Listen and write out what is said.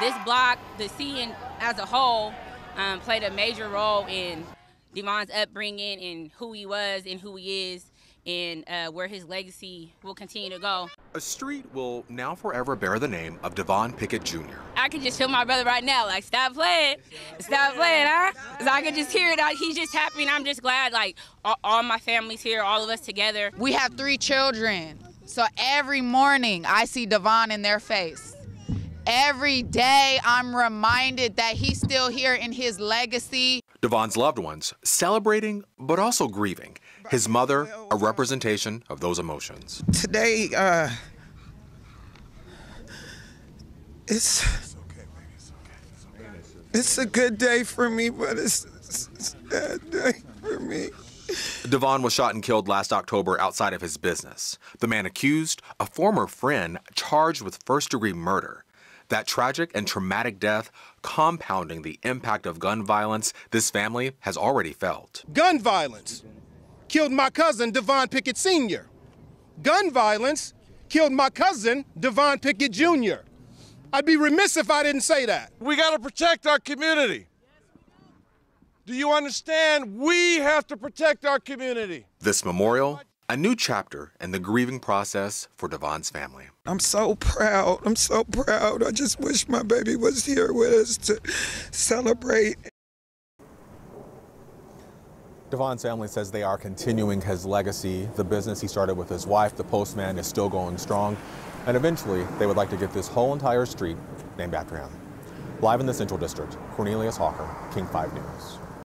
This block, the scene as a whole, um, played a major role in D'Vonne's upbringing and who he was and who he is and uh, where his legacy will continue to go. A street will now forever bear the name of D'Vonne Pickett Jr. I can just feel my brother right now, like, stop playing, stop playing, huh? So I can just hear it. He's just happy, and I'm just glad, like, all, all my family's here, all of us together. We have three children, so every morning I see D'Vonne in their face. Every day I'm reminded that he's still here in his legacy. D'Vonne's loved ones celebrating, but also grieving. His mother, a representation of those emotions. Today, uh, it's it's a good day for me, but it's, it's a bad day for me. D'Vonne was shot and killed last October outside of his business. The man accused, a former friend, charged with first degree murder. That tragic and traumatic death compounding the impact of gun violence this family has already felt. Gun violence killed my cousin, D'Vonne Pickett Sr. Gun violence killed my cousin, D'Vonne Pickett Jr. I'd be remiss if I didn't say that. We got to protect our community. Do you understand? We have to protect our community. This memorial, a new chapter in the grieving process for D'Vonne's family. I'm so proud. I'm so proud. I just wish my baby was here with us to celebrate. D'Vonne's family says they are continuing his legacy. The business he started with his wife, the postman, is still going strong. And eventually, they would like to get this whole entire street named after him. Live in the Central District, Cornelius Hawker, King 5 News.